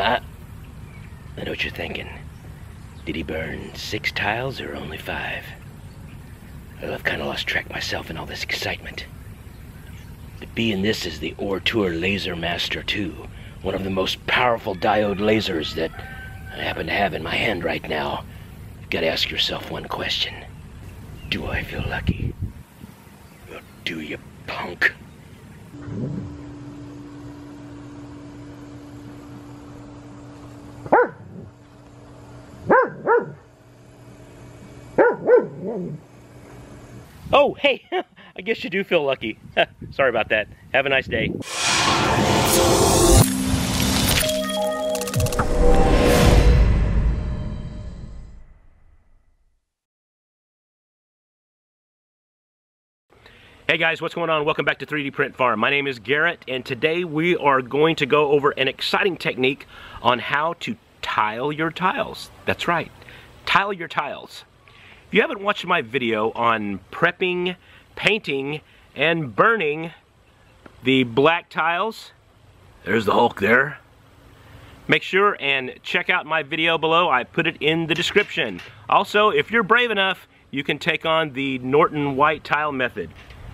I know what you're thinking. Did he burn six tiles or only five? Well, I've kind of lost track myself in all this excitement. But being this is the Ortur Laser Master 2, one of the most powerful diode lasers that I happen to have in my hand right now, you've got to ask yourself one question. Do I feel lucky? Well, do you, punk? Oh, hey, I guess you do feel lucky. Sorry about that. Have a nice day. Hey guys, what's going on? Welcome back to 3D Print Farm. My name is Garrett, and today we are going to go over an exciting technique on how to tile your tiles. That's right, tile your tiles. If you haven't watched my video on prepping, painting, and burning the black tiles, there's the Hulk there. Make sure and check out my video below. I put it in the description. Also, if you're brave enough, you can take on the Norton White Tile Method.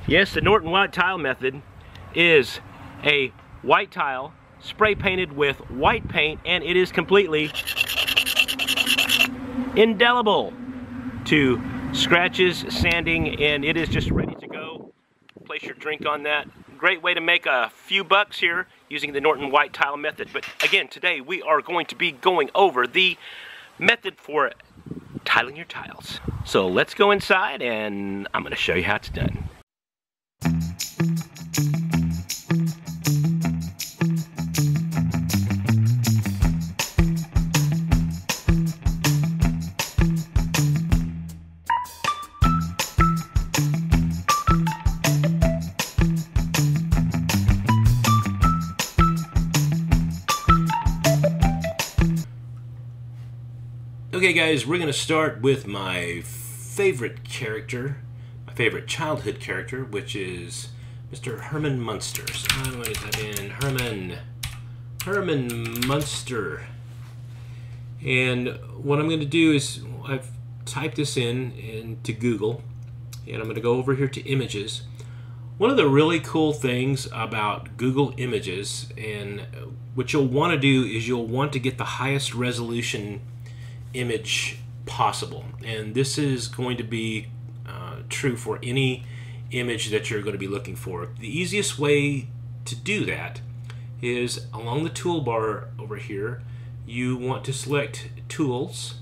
Yes, the Norton White Tile Method is a white tile spray painted with white paint and it is completely indelible to scratches, sanding, and it is just ready to go. Place your drink on that. Great way to make a few bucks here using the Norton White Tile Method. But again, today we are going to be going over the method for tiling your tiles. So let's go inside and I'm going to show you how it's done. Guys, we're going to start with my favorite character, my favorite childhood character, which is Mr. Herman Munster. So I'm going to type in Herman, Herman Munster. And what I'm going to do is, I've typed this in into Google, and I'm going to go over here to images. One of the really cool things about Google Images, and what you'll want to do is you'll want to get the highest resolution image possible. And this is going to be uh, true for any image that you're going to be looking for. The easiest way to do that is along the toolbar over here, you want to select Tools,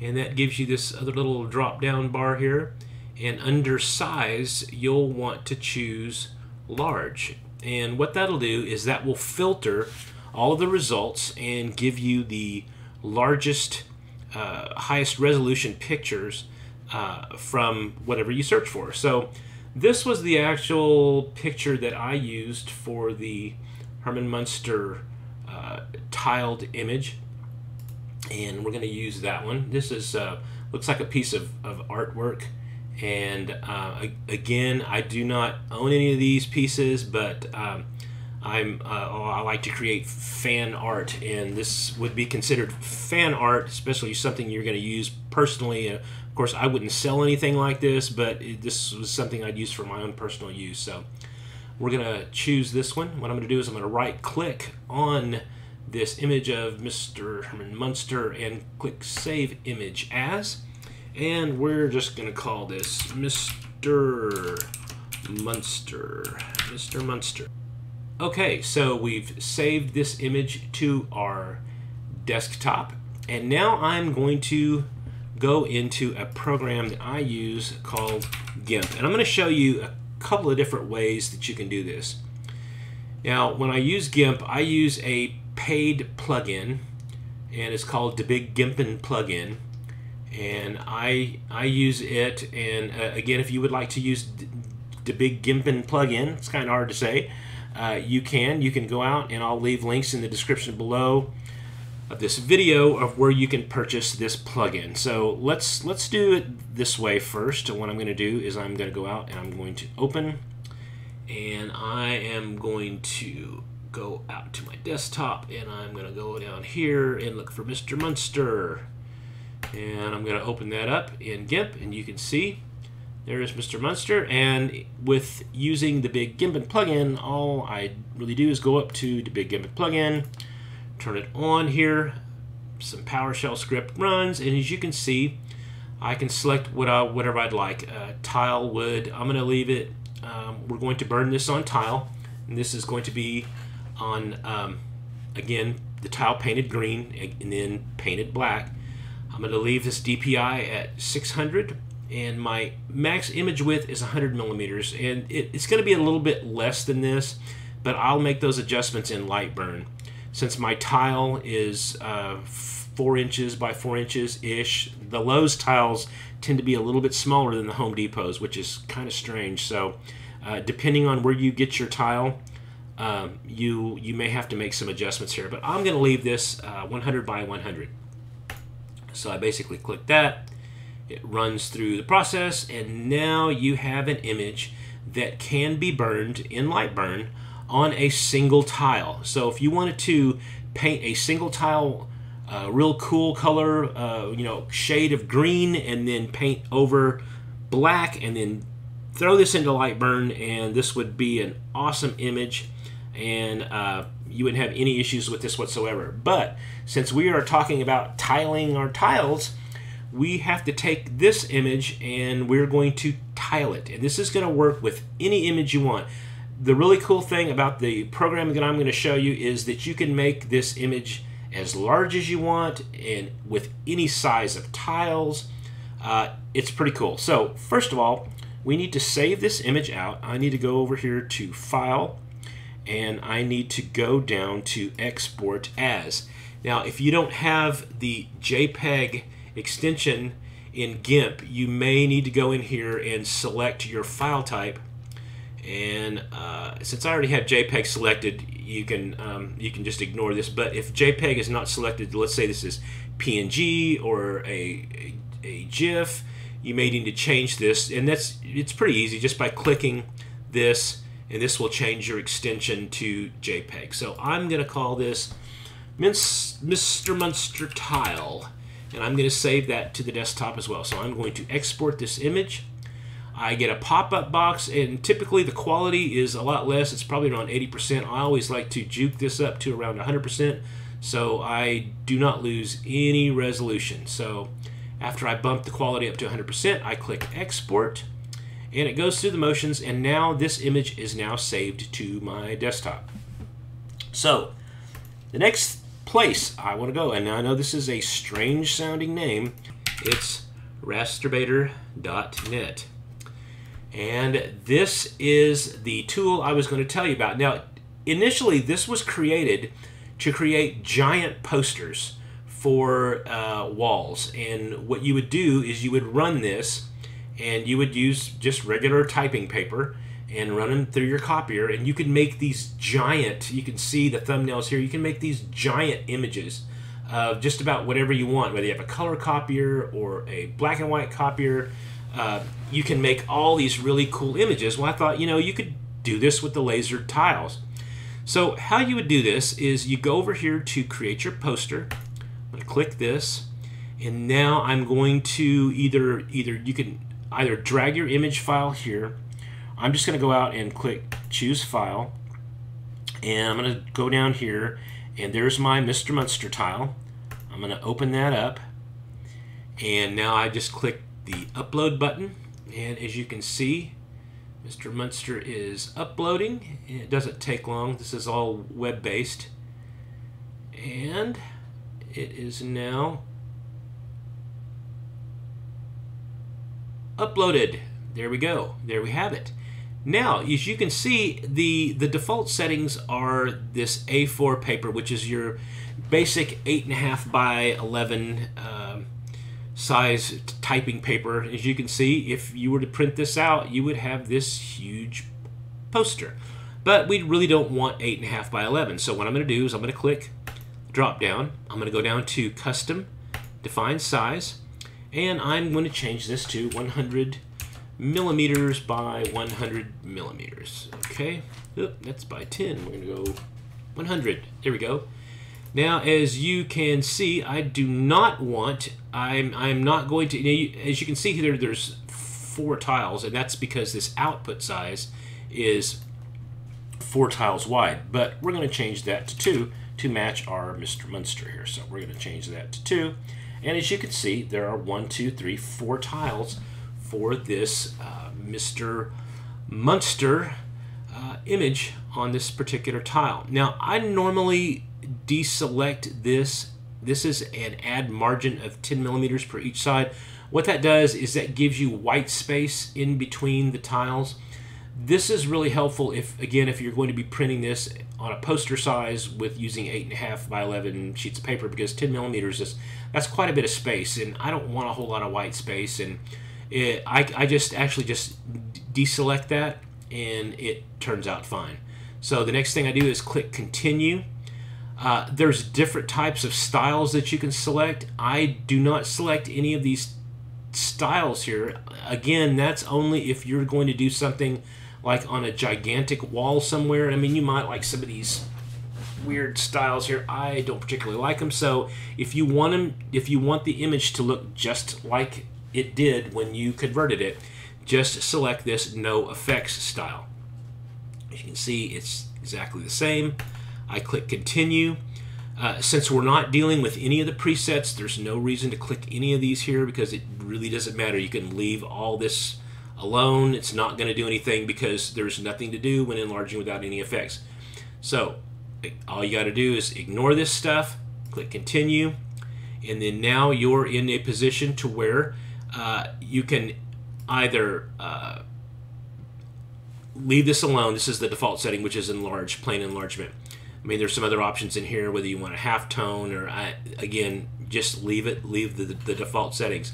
and that gives you this other little drop down bar here. And under Size, you'll want to choose Large. And what that'll do is that will filter all of the results and give you the largest uh, highest resolution pictures uh, from whatever you search for. So this was the actual picture that I used for the Herman Munster uh, tiled image. And we're going to use that one. This is uh, looks like a piece of, of artwork. And uh, again, I do not own any of these pieces, but um, I'm uh, I like to create fan art, and this would be considered fan art, especially something you're going to use personally. Uh, of course, I wouldn't sell anything like this, but it, this was something I'd use for my own personal use. So we're going to choose this one. What I'm going to do is I'm going to right-click on this image of Mr. Herman Munster and click Save Image As, and we're just going to call this Mr. Munster. Mr. Munster. Okay, so we've saved this image to our desktop and now I'm going to go into a program that I use called GIMP and I'm going to show you a couple of different ways that you can do this. Now when I use GIMP I use a paid plugin and it's called the Big Gimpin plugin and I I use it and uh, again if you would like to use the Big Gimpin plugin it's kind of hard to say uh, you can. You can go out and I'll leave links in the description below of this video of where you can purchase this plugin. So let's let's do it this way first. What I'm going to do is I'm going to go out and I'm going to open and I am going to go out to my desktop and I'm going to go down here and look for Mr. Munster. And I'm going to open that up in GIMP and you can see there's Mr. Munster. And with using the Big Gimpin plugin, all I really do is go up to the Big Gimpin plugin, turn it on here, some PowerShell script runs, and as you can see, I can select what I, whatever I'd like. Uh, tile, wood, I'm going to leave it. Um, we're going to burn this on tile, and this is going to be on, um, again, the tile painted green and then painted black. I'm going to leave this DPI at 600 and my max image width is 100 millimeters and it, it's going to be a little bit less than this but I'll make those adjustments in Lightburn since my tile is uh, four inches by four inches ish the Lowe's tiles tend to be a little bit smaller than the Home Depot's which is kind of strange. So uh, depending on where you get your tile um, you you may have to make some adjustments here but I'm going to leave this uh, 100 by 100 so I basically click that it runs through the process, and now you have an image that can be burned in Lightburn on a single tile. So if you wanted to paint a single tile, uh, real cool color, uh, you know, shade of green, and then paint over black, and then throw this into Lightburn, and this would be an awesome image, and uh, you wouldn't have any issues with this whatsoever. But since we are talking about tiling our tiles, we have to take this image and we're going to tile it. And this is going to work with any image you want. The really cool thing about the program that I'm going to show you is that you can make this image as large as you want and with any size of tiles. Uh, it's pretty cool. So first of all, we need to save this image out. I need to go over here to File and I need to go down to Export As. Now if you don't have the JPEG extension in GIMP, you may need to go in here and select your file type. And uh, since I already have JPEG selected, you can um, you can just ignore this. But if JPEG is not selected, let's say this is PNG or a, a, a GIF, you may need to change this. And that's it's pretty easy just by clicking this, and this will change your extension to JPEG. So I'm going to call this Mr. Munster Tile and I'm going to save that to the desktop as well. So I'm going to export this image. I get a pop-up box, and typically the quality is a lot less. It's probably around 80%. I always like to juke this up to around 100%, so I do not lose any resolution. So after I bump the quality up to 100%, I click Export, and it goes through the motions, and now this image is now saved to my desktop. So the next place I want to go. And now I know this is a strange sounding name. It's rasterbator.net. And this is the tool I was going to tell you about. Now, initially, this was created to create giant posters for uh, walls. And what you would do is you would run this and you would use just regular typing paper and run them through your copier and you can make these giant you can see the thumbnails here you can make these giant images of just about whatever you want whether you have a color copier or a black and white copier uh, you can make all these really cool images. Well I thought you know you could do this with the laser tiles. So how you would do this is you go over here to create your poster. I'm going to click this and now I'm going to either either you can either drag your image file here I'm just going to go out and click choose file and I'm going to go down here and there's my Mr. Munster tile. I'm going to open that up and now I just click the upload button and as you can see Mr. Munster is uploading it doesn't take long this is all web based and it is now uploaded there we go there we have it now, as you can see, the, the default settings are this A4 paper, which is your basic 8.5 by 11 um, size typing paper. As you can see, if you were to print this out, you would have this huge poster. But we really don't want 8.5 by 11. So what I'm going to do is I'm going to click drop down. I'm going to go down to custom, define size, and I'm going to change this to 100 millimeters by 100 millimeters. Okay, Oop, that's by 10. We're going to go 100. There we go. Now, as you can see, I do not want, I'm, I'm not going to, as you can see here, there's four tiles, and that's because this output size is four tiles wide. But we're going to change that to two to match our Mr. Munster here. So we're going to change that to two. And as you can see, there are one, two, three, four tiles for this uh, Mr. Munster uh, image on this particular tile. Now, I normally deselect this. This is an add margin of 10 millimeters per each side. What that does is that gives you white space in between the tiles. This is really helpful if, again, if you're going to be printing this on a poster size with using 8.5 by 11 sheets of paper because 10 millimeters is, that's quite a bit of space and I don't want a whole lot of white space and it, I, I just actually just deselect that and it turns out fine. So the next thing I do is click continue. Uh, there's different types of styles that you can select. I do not select any of these styles here. Again, that's only if you're going to do something like on a gigantic wall somewhere. I mean, you might like some of these weird styles here. I don't particularly like them. So if you want them, if you want the image to look just like it did when you converted it, just select this no effects style. As you can see, it's exactly the same. I click continue. Uh, since we're not dealing with any of the presets, there's no reason to click any of these here because it really doesn't matter. You can leave all this alone. It's not going to do anything because there's nothing to do when enlarging without any effects. So all you got to do is ignore this stuff, click continue, and then now you're in a position to where uh, you can either uh, leave this alone. This is the default setting, which is enlarge, plain enlargement. I mean, there's some other options in here, whether you want a half tone or, I, again, just leave it, leave the, the default settings.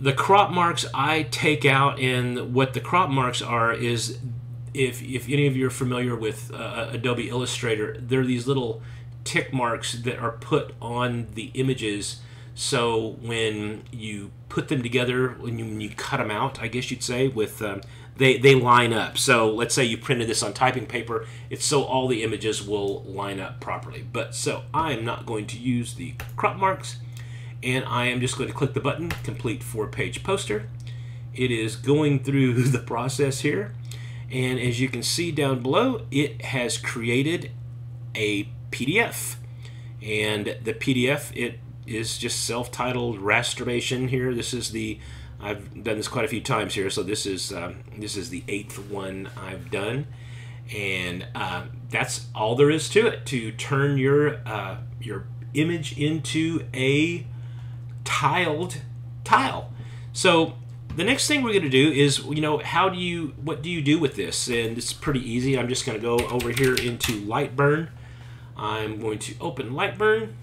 The crop marks I take out, and what the crop marks are is, if, if any of you are familiar with uh, Adobe Illustrator, they're these little tick marks that are put on the images so when you put them together, when you, when you cut them out, I guess you'd say, with um, they, they line up. So let's say you printed this on typing paper, it's so all the images will line up properly. But so I am not going to use the crop marks and I am just going to click the button, complete four page poster. It is going through the process here. And as you can see down below, it has created a PDF. And the PDF, it is just self-titled Rasterbation here. This is the I've done this quite a few times here, so this is um, this is the eighth one I've done, and uh, that's all there is to it. To turn your uh, your image into a tiled tile. So the next thing we're going to do is, you know, how do you, what do you do with this? And it's pretty easy. I'm just going to go over here into Lightburn. I'm going to open Lightburn.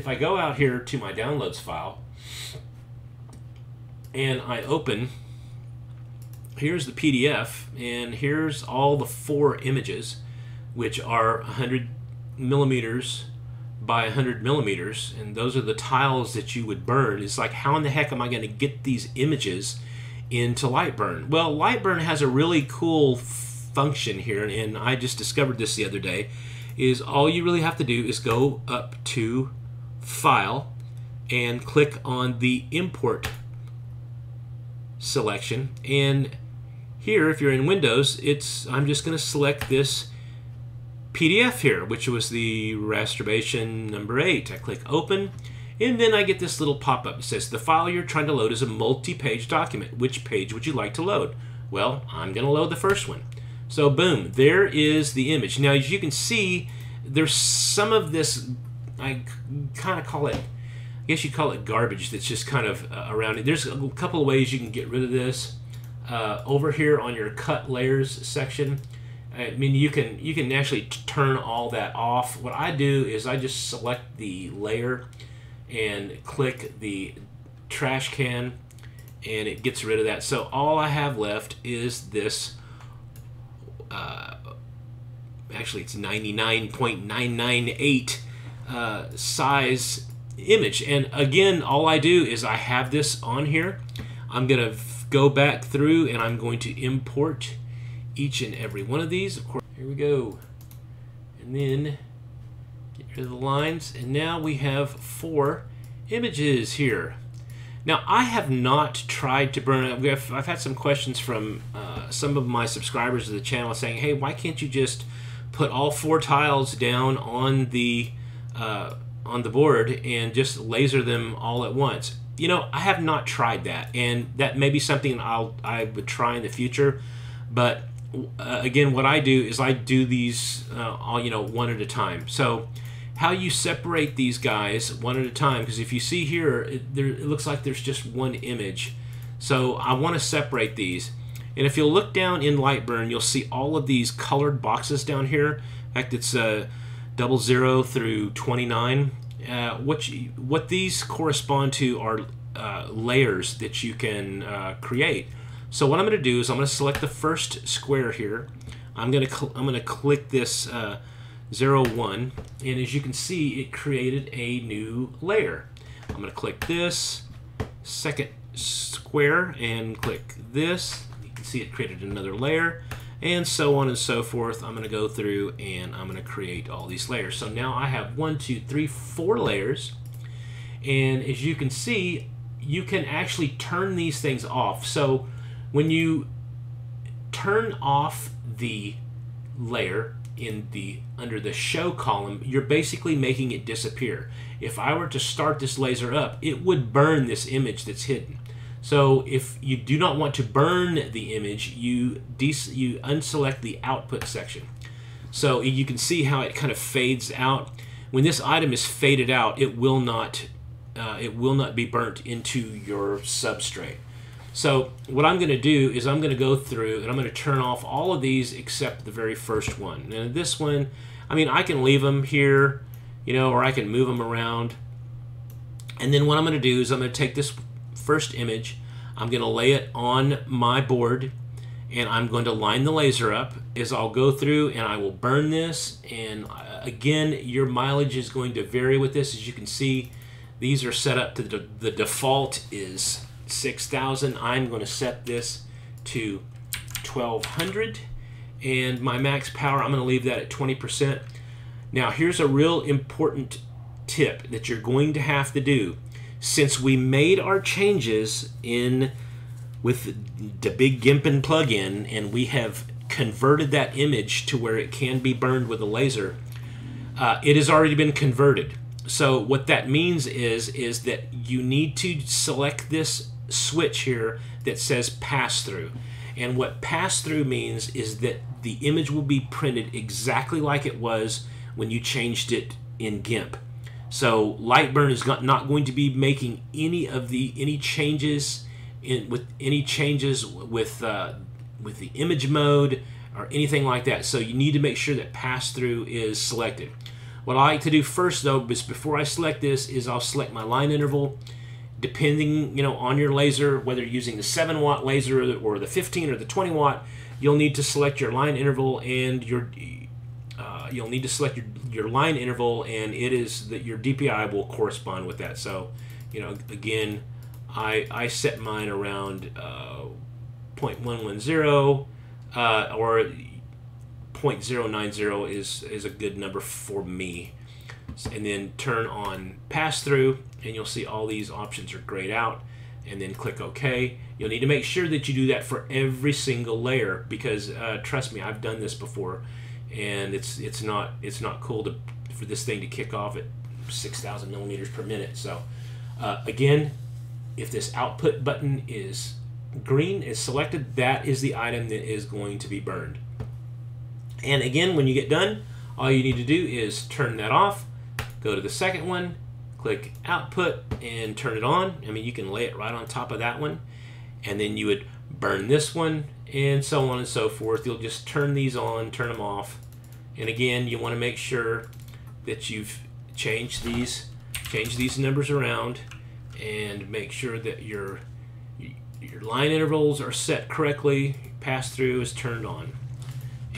If I go out here to my downloads file and I open, here's the PDF, and here's all the four images, which are 100 millimeters by 100 millimeters, and those are the tiles that you would burn. It's like, how in the heck am I going to get these images into Lightburn? Well, Lightburn has a really cool function here, and I just discovered this the other day, is all you really have to do is go up to File, and click on the Import selection. And here, if you're in Windows, it's I'm just going to select this PDF here, which was the Rasterbation number 8. I click Open, and then I get this little pop-up. It says, the file you're trying to load is a multi-page document. Which page would you like to load? Well, I'm going to load the first one. So boom, there is the image. Now, as you can see, there's some of this I kind of call it, I guess you call it garbage that's just kind of uh, around it. There's a couple of ways you can get rid of this. Uh, over here on your cut layers section, I mean you can you can actually turn all that off. What I do is I just select the layer and click the trash can and it gets rid of that. So all I have left is this uh, actually it's 99.998 uh, size image. And again, all I do is I have this on here. I'm going to go back through and I'm going to import each and every one of these. Of course, here we go. And then get rid of the lines. And now we have four images here. Now, I have not tried to burn it. I've, had some questions from uh, some of my subscribers of the channel saying, hey, why can't you just put all four tiles down on the uh, on the board and just laser them all at once? You know, I have not tried that, and that may be something I'll I would try in the future. But uh, again, what I do is I do these uh, all you know one at a time. So how you separate these guys one at a time because if you see here it, there, it looks like there's just one image so I want to separate these and if you'll look down in Lightburn you'll see all of these colored boxes down here in fact it's uh, double zero through 29 uh, what, you, what these correspond to are uh, layers that you can uh, create so what I'm going to do is I'm going to select the first square here I'm going to I'm going to click this uh, 0, 1. And as you can see, it created a new layer. I'm going to click this, second square, and click this. You can see it created another layer, and so on and so forth. I'm going to go through and I'm going to create all these layers. So now I have one, two, three, four layers. And as you can see, you can actually turn these things off. So when you turn off the layer, in the under the show column, you're basically making it disappear. If I were to start this laser up, it would burn this image that's hidden. So if you do not want to burn the image, you you unselect the output section. So you can see how it kind of fades out. When this item is faded out, it will not uh, it will not be burnt into your substrate. So what I'm going to do is I'm going to go through and I'm going to turn off all of these except the very first one. And this one, I mean, I can leave them here, you know, or I can move them around. And then what I'm going to do is I'm going to take this first image, I'm going to lay it on my board, and I'm going to line the laser up as I'll go through and I will burn this. And uh, again, your mileage is going to vary with this. As you can see, these are set up to the, the default is 6,000. I'm going to set this to 1200 and my max power I'm going to leave that at 20%. Now here's a real important tip that you're going to have to do. Since we made our changes in with the big Gimpin plugin and we have converted that image to where it can be burned with a laser, uh, it has already been converted. So what that means is is that you need to select this switch here that says pass through. And what pass through means is that the image will be printed exactly like it was when you changed it in GIMP. So Lightburn is not going to be making any of the any changes in with any changes with uh, with the image mode or anything like that. So you need to make sure that pass through is selected. What I like to do first though is before I select this is I'll select my line interval depending you know on your laser whether you're using the 7 watt laser or the 15 or the 20 watt you'll need to select your line interval and your uh, you'll need to select your, your line interval and it is that your DPI will correspond with that. So you know again I, I set mine around uh, 0.110 uh, or 0.090 is is a good number for me. And then turn on pass through and you'll see all these options are grayed out. And then click OK. You'll need to make sure that you do that for every single layer because uh, trust me, I've done this before and it's it's not it's not cool to for this thing to kick off at 6,000 millimeters per minute. So uh, again, if this output button is green is selected, that is the item that is going to be burned. And again, when you get done, all you need to do is turn that off, go to the second one, click output and turn it on. I mean, you can lay it right on top of that one. And then you would burn this one and so on and so forth. You'll just turn these on, turn them off. And again, you want to make sure that you've changed these, change these numbers around and make sure that your your line intervals are set correctly, pass through is turned on.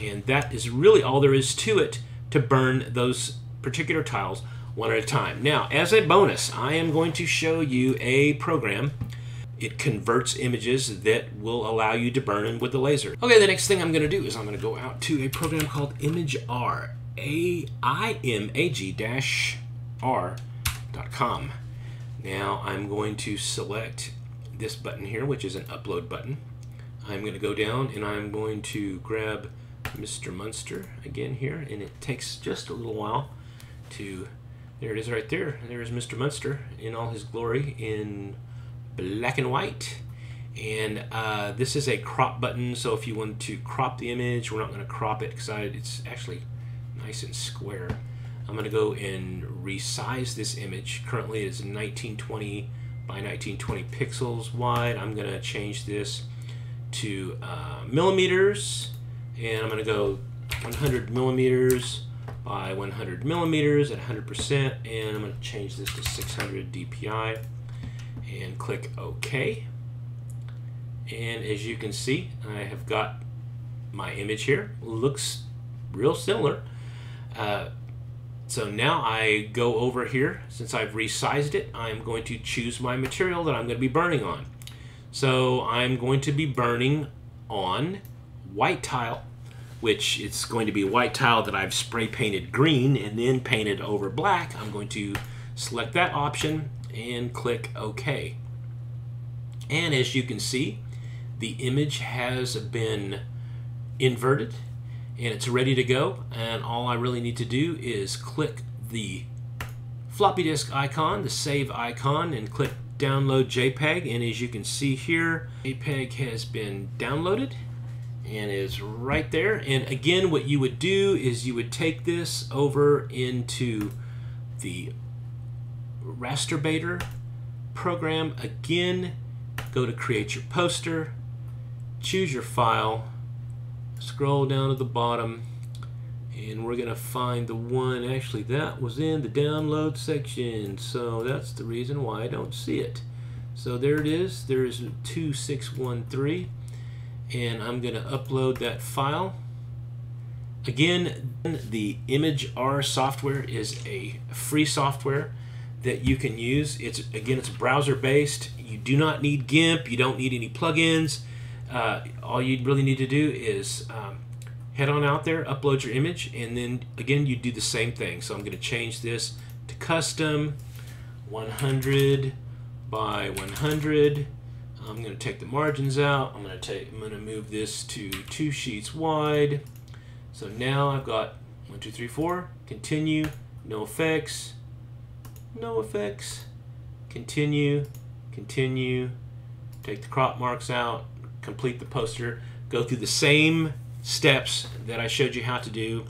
And that is really all there is to it to burn those particular tiles one at a time. Now, as a bonus, I am going to show you a program. It converts images that will allow you to burn them with the laser. Okay, the next thing I'm going to do is I'm going to go out to a program called ImageR, A-I-M-A-G dash R.com. Now I'm going to select this button here, which is an upload button. I'm going to go down and I'm going to grab Mr. Munster again here, and it takes just a little while to, there it is right there. There's Mr. Munster in all his glory in black and white. And uh, this is a crop button, so if you want to crop the image, we're not going to crop it because it's actually nice and square. I'm going to go and resize this image. Currently it's 1920 by 1920 pixels wide. I'm going to change this to uh, millimeters and I'm going to go 100 millimeters by 100 millimeters at 100% and I'm going to change this to 600 dpi and click OK. And as you can see I have got my image here. Looks real similar. Uh, so now I go over here. Since I've resized it I'm going to choose my material that I'm going to be burning on. So I'm going to be burning on white tile which it's going to be white tile that I've spray painted green and then painted over black. I'm going to select that option and click OK. And as you can see, the image has been inverted and it's ready to go. And all I really need to do is click the floppy disk icon, the save icon, and click download JPEG. And as you can see here, JPEG has been downloaded and is right there. And again, what you would do is you would take this over into the Rasterbator program. Again, go to create your poster, choose your file, scroll down to the bottom, and we're going to find the one, actually that was in the download section, so that's the reason why I don't see it. So there it is, there's 2613 and I'm going to upload that file. Again, the ImageR software is a free software that you can use. It's Again, it's browser based. You do not need GIMP. You don't need any plugins. Uh, all you really need to do is um, head on out there, upload your image, and then again, you do the same thing. So I'm going to change this to custom 100 by 100 I'm going to take the margins out. I'm going to take. I'm going to move this to two sheets wide. So now I've got one, two, three, four. Continue. No effects. No effects. Continue. Continue. Take the crop marks out. Complete the poster. Go through the same steps that I showed you how to do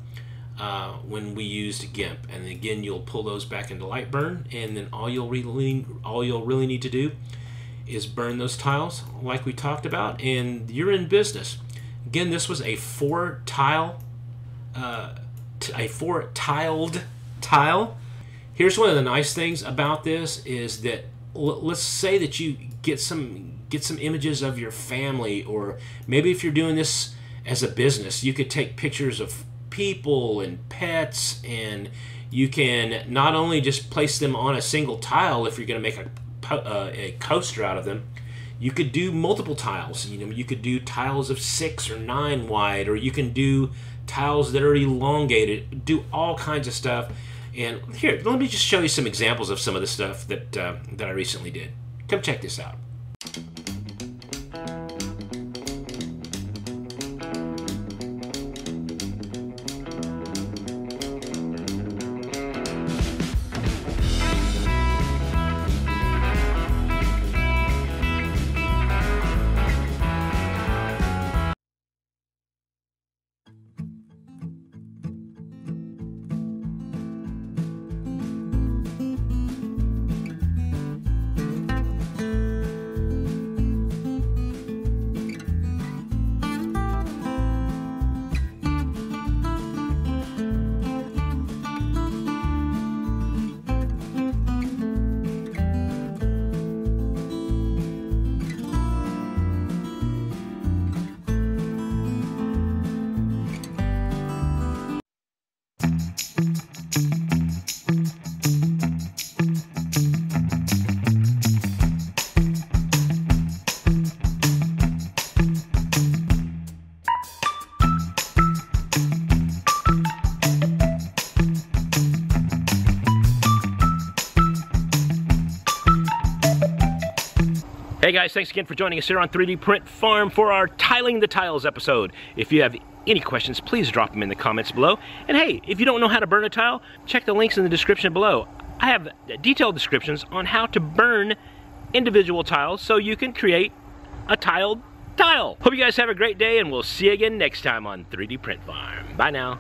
uh, when we used GIMP. And again, you'll pull those back into Lightburn, and then all you'll really all you'll really need to do is burn those tiles like we talked about and you're in business. Again, this was a four tile, uh, a four tiled tile. Here's one of the nice things about this is that let's say that you get some get some images of your family or maybe if you're doing this as a business, you could take pictures of people and pets and you can not only just place them on a single tile if you're going to make a uh, a coaster out of them, you could do multiple tiles. You know, you could do tiles of six or nine wide, or you can do tiles that are elongated. Do all kinds of stuff. And here, let me just show you some examples of some of the stuff that uh, that I recently did. Come check this out. Hey guys, thanks again for joining us here on 3D Print Farm for our Tiling the Tiles episode. If you have any questions, please drop them in the comments below. And hey, if you don't know how to burn a tile, check the links in the description below. I have detailed descriptions on how to burn individual tiles so you can create a tiled tile. Hope you guys have a great day and we'll see you again next time on 3D Print Farm. Bye now.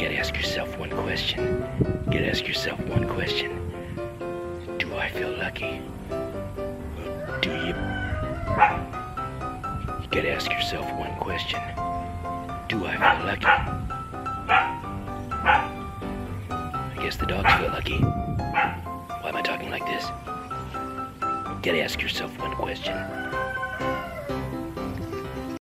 Gotta ask yourself question. Gotta ask yourself one question. Do I feel lucky? Do you? You ask yourself one question. Do I feel lucky? I guess the dogs feel lucky. Why am I talking like this? Gotta ask yourself one question.